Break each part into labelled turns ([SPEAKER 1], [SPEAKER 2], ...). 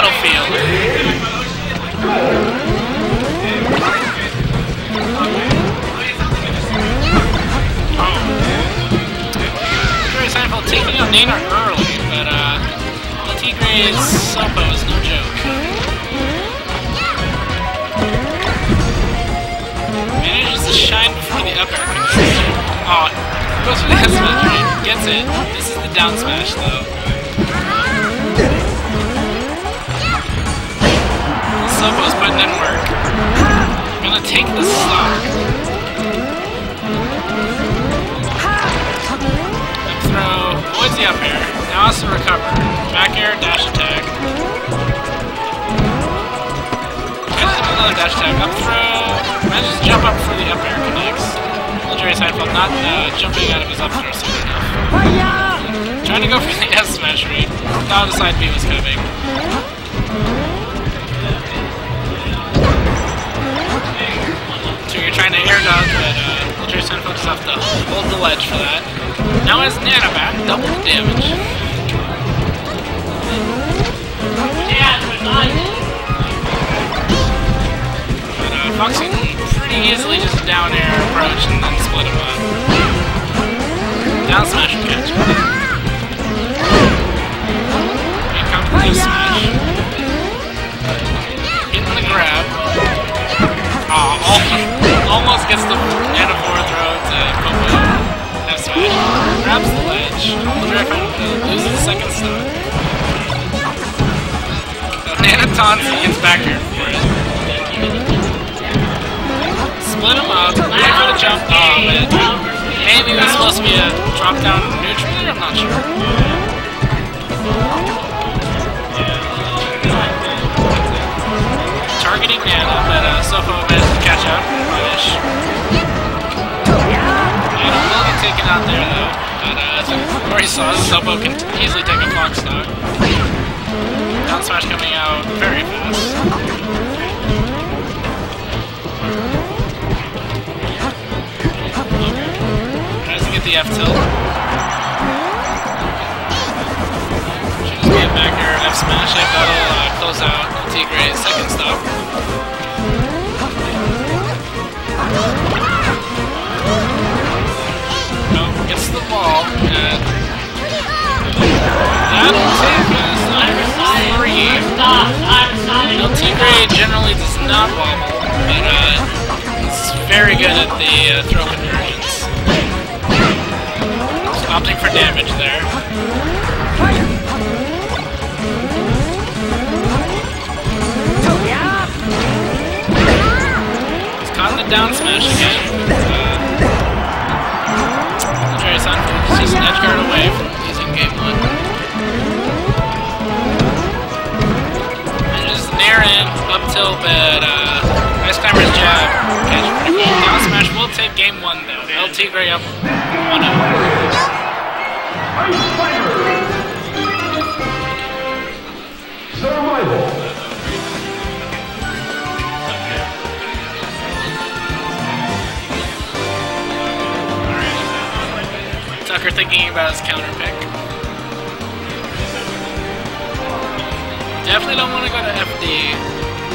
[SPEAKER 1] battlefield. Seinfeld taking out Nana early, but uh, Tigre's Popo is no joke. Manages to shine before the up air Oh, goes for the F smash. Gets it. This is the down smash, though. Popo's putting in work. Gonna take the stock. throw, avoids the up air. Now has to recover. Back air, dash attack. Catches another dash attack. Up throw. Manages to jump up for the up air, connects. Legendary Seinfeld not uh, jumping out of his up throw soon enough. Trying to go for the F smash read. Thought the side B was coming. Ledge for that. Now has Nanobat, double the damage. But uh, Foxy pretty easily just down air approach and then split him up. Down smash catch. Gets back here for it. Split him up. Wait for the jump. Oh, man. Maybe it was supposed to be a drop down neutral. I'm not sure. Targeting Nana, but uh, Popo managed to catch up. Punish. Nana will get taken out there though. But uh, as we already saw, Popo can easily take a clock stock. Down smash coming out very fast. Tries to get the F tilt. Should just be back air F smash. I that'll uh, close out Tigre's second stop. Gets the ball. And that'll take us Tigre generally does not wobble, but uh, it's very good at the uh, throw conversions. Just opting for damage there. He's caught in the down smash again. Game one though. LTigre up 1
[SPEAKER 2] Survival.
[SPEAKER 1] Tucker thinking about his counter pick. Definitely don't want to go to FD.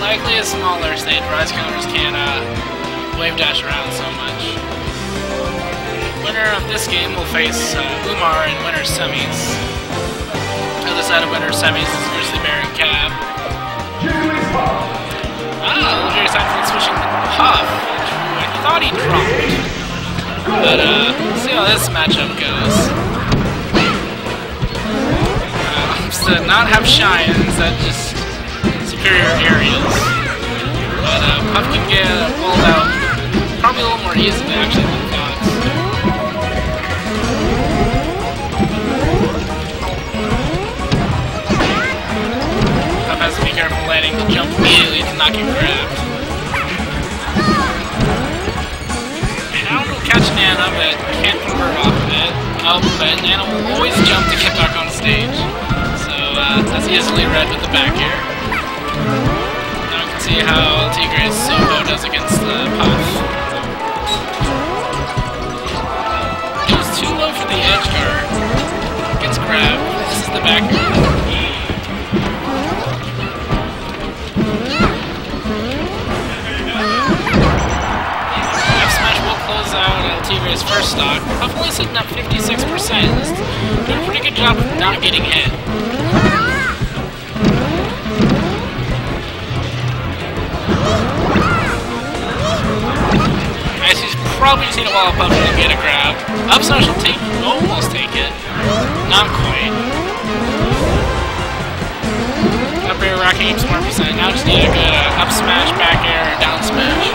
[SPEAKER 1] Likely a smaller stage Rise counters can't uh, wave dash around so much. Winner of this game will face uh, Umar in winners semis. Other side of winners semis is Bear and Cab. Ah, Jerry Seinfeld switching to Puff, I thought he dropped. But uh, see how this matchup goes. Uh, to not have shines that just superior areas. But uh, Puff can get pulled out probably a little more easily actually than Fox. Landing to jump immediately to not get grabbed. Hound will catch Nana, but can't convert off of it. Oh, but Nana will always jump to get back on stage. So uh, that's easily read with the back air. Now we can see how Tigre's Popo does against the Puff. Goes too low for the edge guard. Gets grabbed. This is the back air. First stock. Puff only sitting at 56%. Doing a pretty good job of not getting hit. Icy's probably just need a wall up to get a grab. Up smash will take, almost take it. Not quite. Up air racking up smart percent. Now just need a good uh, up smash, back air, down smash.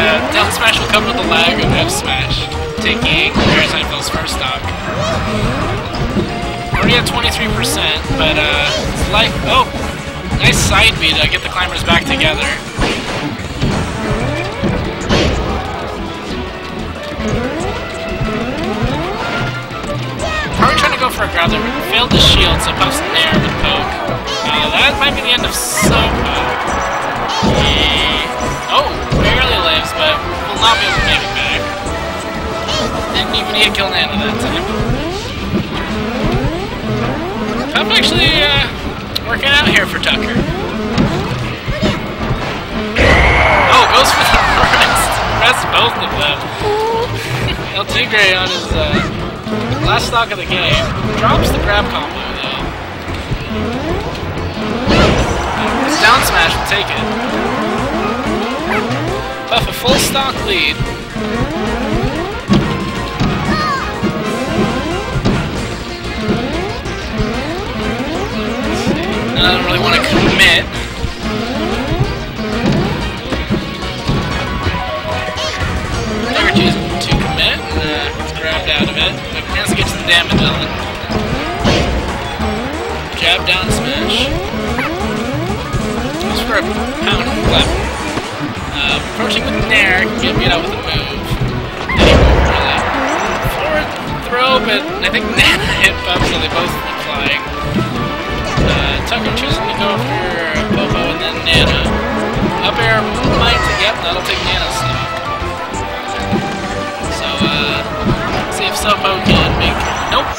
[SPEAKER 1] Uh, down smash will come with the lag of F smash, taking Jerry Seinfeld's first stock. Already at 23%, but uh, like, oh, nice side B to get the climbers back together. Probably trying to go for a grab there, failed the shield, so Puff's nair that time. Puff actually uh, working out here for Tucker. Oh, goes for the rest. Rest both of them. El Tigre on his uh, last stock of the game. Drops the grab combo though. His down smash will take it. Puff a full stock lead. And I don't really want to commit. Never choosing to commit, and uh, grabbed out of it. But has to get some damage on it. Jab down smash. Goes for a pound left. Uh, approaching with Nair, can get beat out with a move. Forward throw, but I think Nana hit Puff, so they both went flying. Tucker choosing to go for Popo and then Nana. Up air might, yep, that'll take Nana's stop. So, uh, see if Popo can make, nope.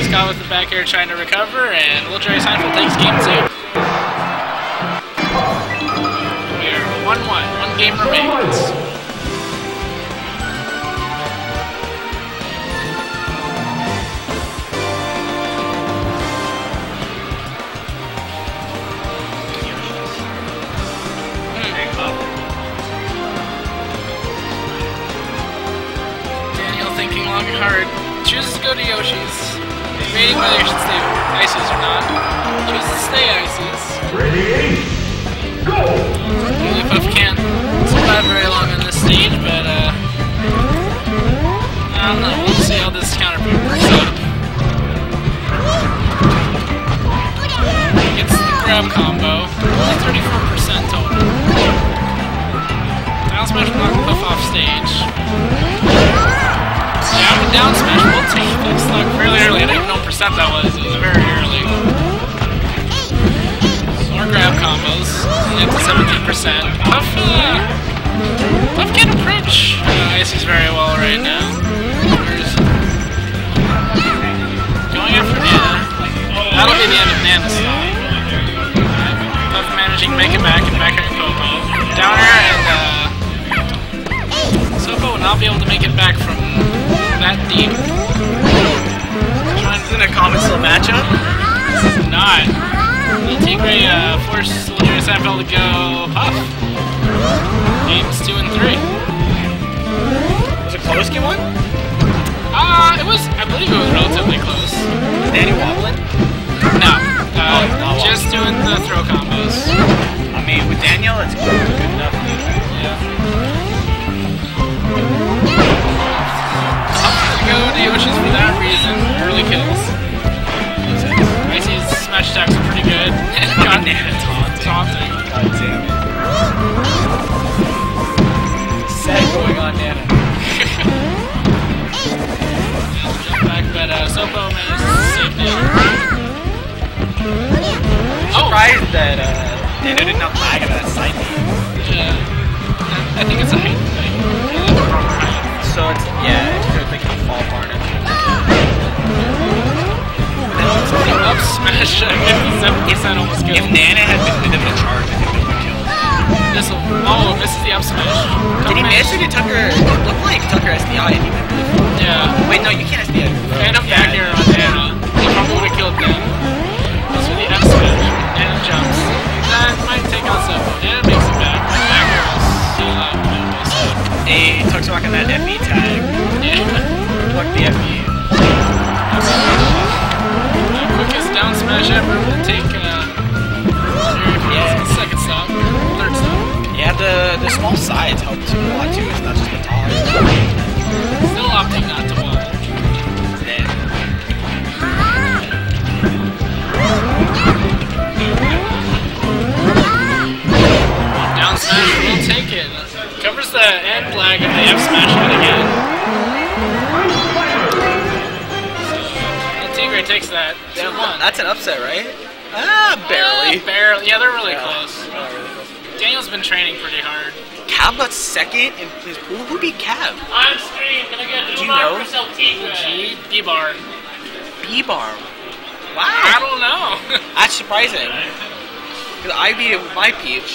[SPEAKER 1] Just got with the back air trying to recover, and Will Jerry Seinfeld takes game two. We're 1-1, one game remains. Long and hard. Chooses to go to Yoshi's. Debating whether he should stay Ices or not. Chooses to stay Ices. Jigglypuff can't survive very long on this stage, but uh I don't know, the stock fairly early. I didn't know what percent that was. It was very early. More grab combos. At 17%. Puff, uh, Puff can approach uh, Ices very well right now. There's going after Nana. That'll be the end of Nana's stop. Puff managing make it back and back here Popo. Downer and uh, Popo will not be able to make it back from that deep.
[SPEAKER 2] A common still matchup?
[SPEAKER 1] This is not. Tigre uh, forced Legendary Seinfeld to go Puff. Games two and three.
[SPEAKER 2] Was it close game one?
[SPEAKER 1] Uh, it was, I believe it was
[SPEAKER 2] Nana didn't have lag out that side.
[SPEAKER 1] Yeah. I, I think it's a height thing. Yeah, the proper height.
[SPEAKER 2] So it's, yeah, it's good thinking of fall harness.
[SPEAKER 1] Up smash at 57% almost
[SPEAKER 2] If. Nana had been in the charge, I think they would have killed.
[SPEAKER 1] this will. Oh, misses the up smash.
[SPEAKER 2] Did he miss or did Tucker? It looked like Tucker SDI. He went really far.
[SPEAKER 1] Yeah.
[SPEAKER 2] Wait, no, you can't SDI.
[SPEAKER 1] Random back air on Nana. He probably would have killed them.
[SPEAKER 2] Sides help too a lot too. It's not just the top.
[SPEAKER 1] Still opting not to wall.
[SPEAKER 2] Yeah.
[SPEAKER 1] Down smash will take it. Covers the end lag of the F smash hit again. So, Tigre takes that.
[SPEAKER 2] Damn,
[SPEAKER 1] 2-1.
[SPEAKER 2] that's an upset, right? Ah, barely.
[SPEAKER 1] Uh, barely. Yeah, they're really
[SPEAKER 2] Yeah. Really close.
[SPEAKER 1] Daniel's been training pretty hard.
[SPEAKER 2] Cab got second in his pool. Who beat Cab?
[SPEAKER 3] On screen, can I get
[SPEAKER 2] Do you
[SPEAKER 3] Umar
[SPEAKER 2] know?
[SPEAKER 3] Purcell Tigre?
[SPEAKER 1] G, D-bar.
[SPEAKER 2] B bar. Wow.
[SPEAKER 1] I don't know.
[SPEAKER 2] that's surprising. Because I beat it with my peach.